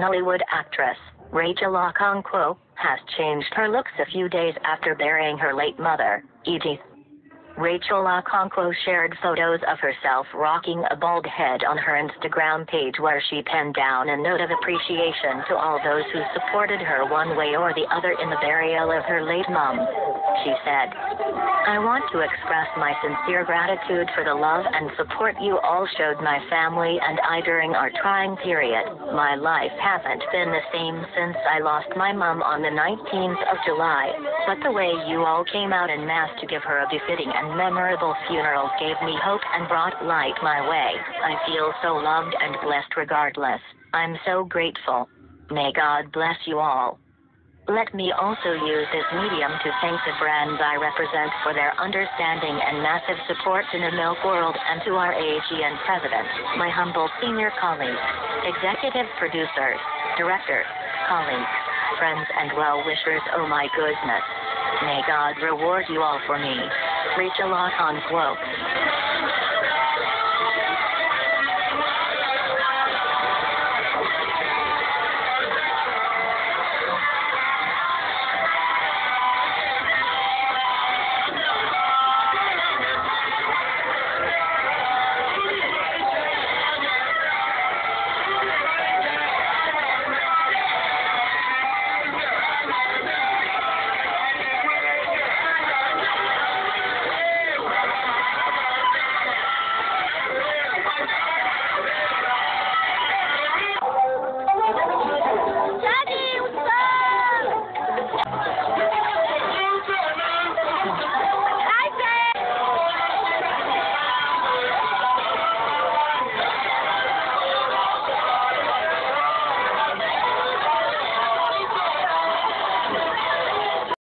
Nollywood actress Rachel Okonkwo has changed her looks a few days after burying her late mother, Edith. Rachel Okonkwo shared photos of herself rocking a bald head on her Instagram page where she penned down a note of appreciation to all those who supported her one way or the other in the burial of her late mom. She said, I want to express my sincere gratitude for the love and support you all showed my family and I during our trying period. My life hasn't been the same since I lost my mom on the 19th of July, but the way you all came out en masse to give her a befitting and memorable funeral gave me hope and brought light my way. I feel so loved and blessed regardless. I'm so grateful. May God bless you all. Let me also use this medium to thank the brands I represent for their understanding and massive support in the milk world and to our AGN president, my humble senior colleagues, executive producers, directors, colleagues, friends and well-wishers oh my goodness. May God reward you all for me. Rachel Okonkwo.